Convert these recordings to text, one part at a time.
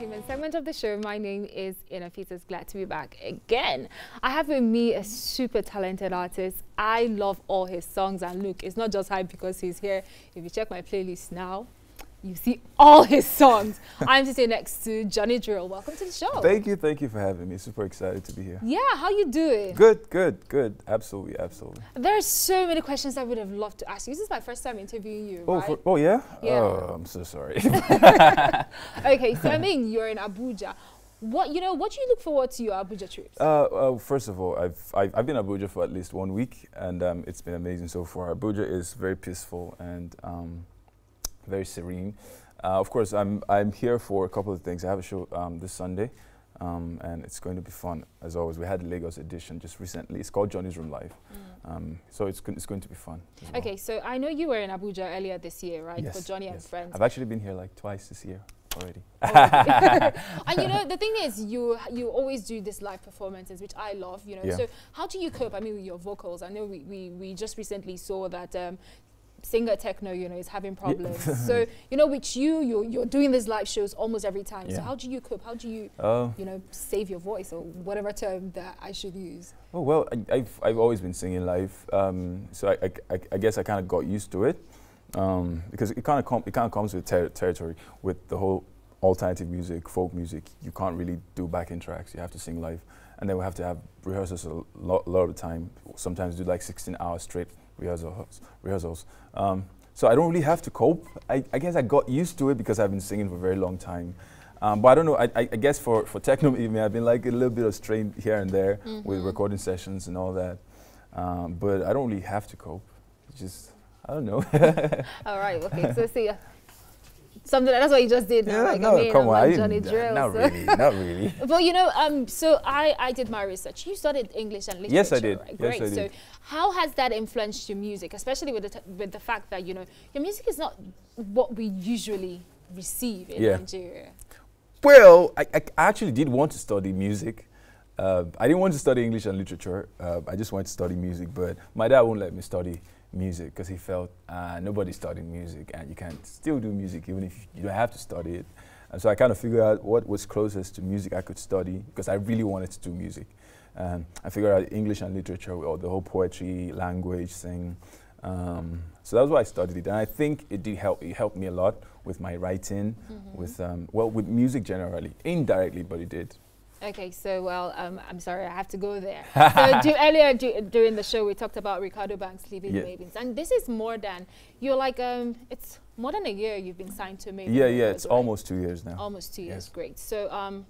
entertainment segment of the show. My name is Ina Peters. Glad to be back again. I have with me a super talented artist. I love all his songs, and look, it's not just hype because he's here. If you check my playlist now, you see all his songs. I'm sitting next to Johnny Drille. Welcome to the show. Thank you, thank you for having me. Super excited to be here. Yeah, how you doing? Good, good, good. Absolutely, absolutely. There are so many questions I would have loved to ask you. This is my first time interviewing you, Oh, right? for, oh yeah? Yeah. Oh, I'm so sorry. okay, so I mean, you're in Abuja. What you know? What do you look forward to your Abuja trips? uh, uh, first of all, I've, I've I've been Abuja for at least one week, and um, it's been amazing so far. Abuja is very peaceful and um, very serene. Uh, of course, I'm I'm here for a couple of things. I have a show um, this Sunday, um, and it's going to be fun as always. We had the Lagos edition just recently. It's called Johnny's Room Live, um, so it's it's going to be fun. as well. Okay, so I know you were in Abuja earlier this year, right? Yes, For Johnny and. Friends. I've actually been here like twice this year already. and you know the thing is you you always do this live performances which i love you know Yeah. so how do you cope i mean with your vocals i know we we, we just recently saw that um singer Tekno you know is having problems. So you know with you you're, you're doing these live shows almost every time. So how do you cope? How do you Uh, you know save your voice or whatever term that i should use? Oh well, I, I've I've always been singing live, um, so I, I, I, I guess I kind of got used to it um, because it kind of com- it kind of comes with ter- territory. With the whole alternative music, folk music. You can't really do backing tracks. You have to sing live, and then we have to have rehearsals a lot, lot of the time. Sometimes do like 16 hours straight rehearsals. Rehearsals. Um, so I don't really have to cope. I, I guess I got used to it because I've been singing for a very long time. Um, but I don't know. I, I, I guess for for Tekno, even I've been like a little bit of strain here and there with Mhm. recording sessions and all that. Um, but I don't really have to cope. It's just I don't know. all right okay so see uh, something that's what you just did now, like, no, I mean, come I'm on. Like Johnny Drille, Not so- really. Not really. Well, you know, um, so I, I did my research. You studied English and literature. Yes, I did. Right? Yes, Great. I So, how has that influenced your music, especially with the t- with the fact that you know your music is not what we usually receive in Yeah. Nigeria? Well, I, I actually did want to study music. Uh, I didn't want to study English and literature. Uh, I just wanted to study music, but my dad won't let me study music because he felt uh, nobody's studying music and you can still do music even if you don't have to study it. And so I kind of figured out what was closest to music I could study because I really wanted to do music. Um, I figured out English and literature or the whole poetry, language thing. Um, so that's why I studied it, and I think it did help. It helped me a lot with my writing, Mm-hmm. with um, well, with music generally, indirectly, but it did. Okay, so well, um, I'm sorry, I have to go there. so do, earlier du- during the show, we talked about Reekado Banks leaving Yeah. Mavins, and this is more than you're like um, it's more than a year you've been signed to Mavins. yeah, yeah, it's right? almost two years now. almost two years. Yes. Great. So um,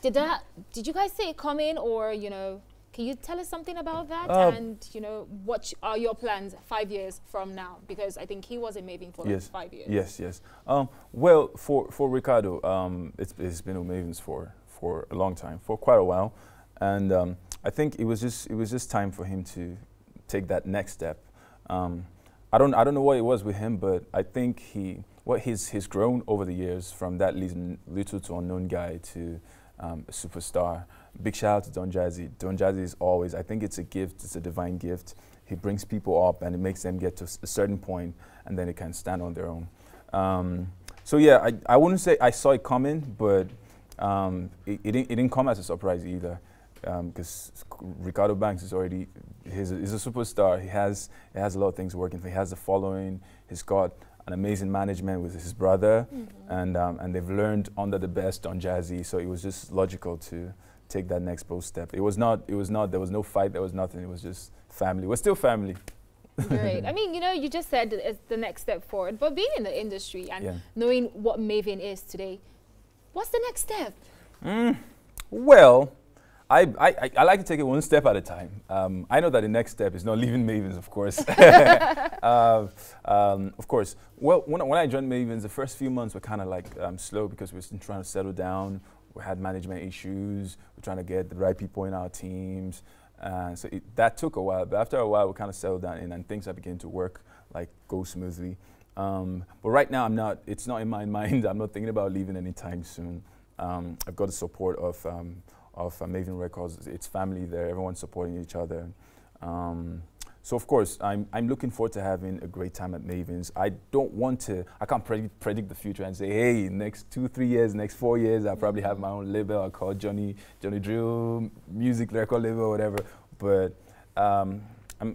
did that? Did you guys see it coming, or you know? Can you tell us something about that? Uh, and you know, what are your plans five years from now? Because I think he was in Mavin for Yes. like five years. Yes, yes. Um, well, for for Reekado, um, it's, it's been with Mavins for for a long time, for quite a while, and um, I think it was just it was just time for him to take that next step. Um, I don't I don't know what it was with him, but I think he what he's he's grown over the years from that little, to unknown guy to um, a superstar. Big shout out to Don Jazzy. Don Jazzy is always I think it's a gift. It's a divine gift. He brings people up and it makes them get to a certain point, and then they can stand on their own. Um, so yeah, I, I wouldn't say I saw it coming, but um, it, it, didn't, it didn't come as a surprise either, because Reekado Banks is already he's a, he's a superstar. He has he has a lot of things working for. He has a following. He's got an amazing management with his brother, and um, and they've learned under the best on Jazzy. So it was just logical to take that next bold step. It was not it was not there was no fight. There was nothing. It was just family. We're still family. Great. I mean, you know, you just said it's the next step forward, but being in the industry and Yeah. knowing what Mavin is today, what's the next step? Mm, well, I, I, I- like to take it one step at a time. Um, I know that the next step is not leaving Mavins, of course. uh, um, of course. Well, when, I- when I joined Mavins, the first few months were kind of like um, slow because we were trying to settle down. We had management issues. We're trying to get the right people in our teams. Uh, so it, that took a while. But after a while, we kind of settled down in, and things are beginning to work, like go smoothly. Um, but right now, I'm not. It's not in my mind. I'm not thinking about leaving anytime soon. Um, I've got the support of um, of uh, Mavin Records. It's family there. Everyone's supporting each other. Um, so of course, I'm, I'm looking forward to having a great time at Mavins. I don't want to, I can't predict, predict the future and say, hey, next two, three years, next four years, I'll probably have my own label. I'll call Johnny, Johnny Drille Music Record Label whatever. But um,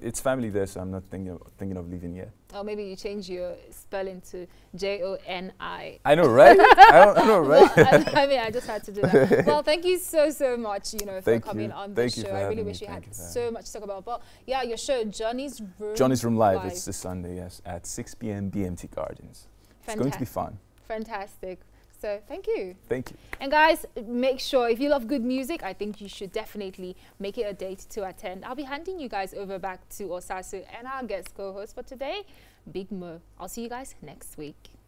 it's family there, so I'm not thinking of, thinking of leaving yet. Or maybe you change your spelling to J O N I. I know, right? I, I, know, right? well, I, I, mean, I just had to do that. well, thank you so, so much, you know, for thank coming you. on the show. I really wish you had so much to talk about. But yeah, your show, Johnny's Room. Johnny's Room Live. Live. It's this Sunday, yes, at 6 p.m. BMT Gardens. Fantastic. It's going to be fun. Fantastic. So thank you. Thank you. And guys, make sure if you love good music, I think you should definitely make it a date to attend. I'll be handing you guys over back to Osasu and our guest co-host for today, Big Mo. I'll see you guys next week.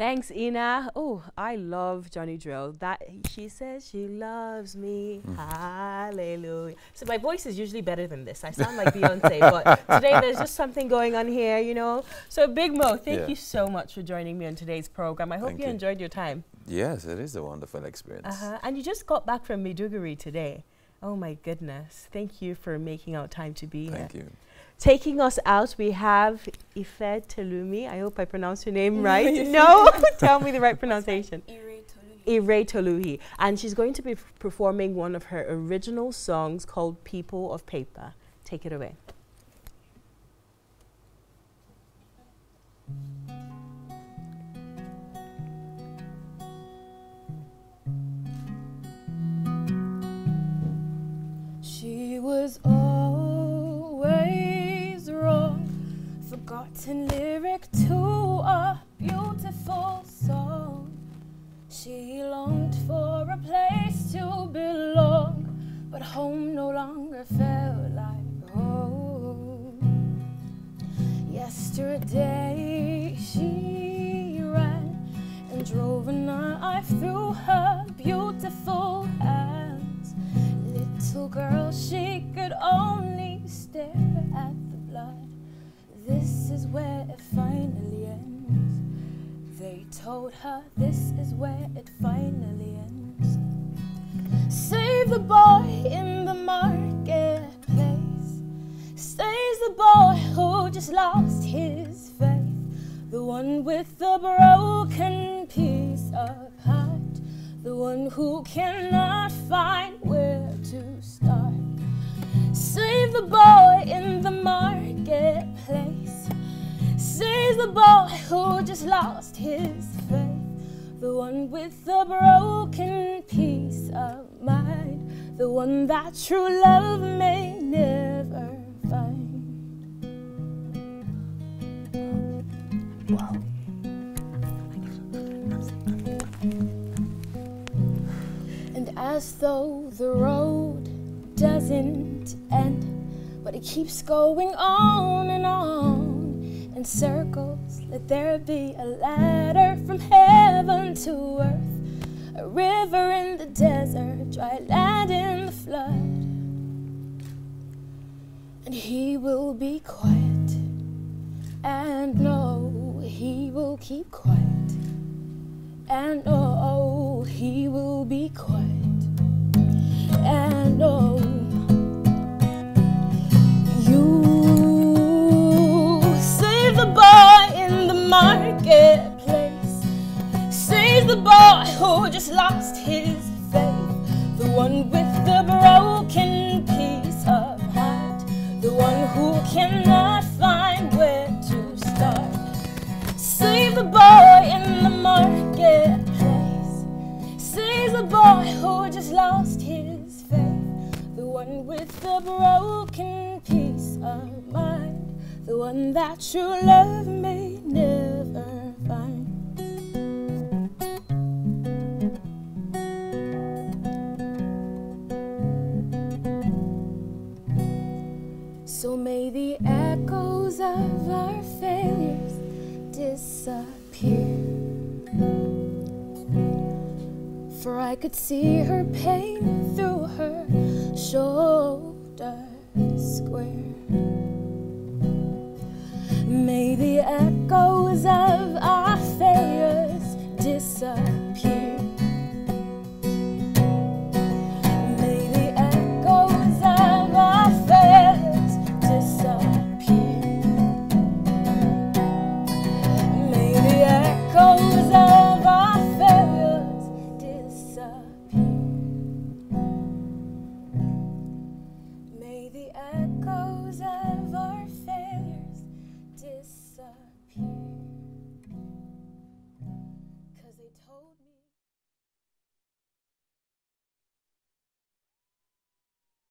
Thanks, Ina. Oh, I love Johnny Drille. That she says she loves me. Mm. Hallelujah. So my voice is usually better than this. I sound like Beyonce, but today there's just something going on here, you know. So Big Mo, thank yeah. you so much for joining me on today's program. I hope you, you, enjoyed your time. Yes, it is a wonderful experience. Uh-huh. And you just got back from Maiduguri today. Oh my goodness. Thank you for making out time to be thank here. Thank you. Taking us out, we have Ife Telumi. I hope I pronounced your name right. no, tell me the right pronunciation. Ire Toluhi. And she's going to be performing one of her original songs called People of Paper. Take it away. Forgotten lyric to a beautiful song. She longed for a place to belong, but home no longer felt it finally ends. They told her this is where it finally ends. Save the boy in the marketplace. Save the boy who just lost his faith. The one with the broken piece of heart. The one who cannot find where to start. Save the boy in the marketplace. Save the boy who just lost his faith. The one with the broken peace of mind. The one that true love may never find. And as though the road doesn't end, but it keeps going on and on in circles. Let there be a ladder from heaven to earth, a river in the desert, dry land in the flood. And he will be quiet, and no, he will keep quiet, and oh, he will be quiet and oh, marketplace, save the boy who just lost his faith, the one with the broken piece of heart, the one who cannot find where to start. Save the boy in the marketplace, save the boy who just lost his faith, the one with the broken piece of mind, the one that true love may So may the echoes of our failures disappear. For I could see her pain through her shoulder square. May the echoes of our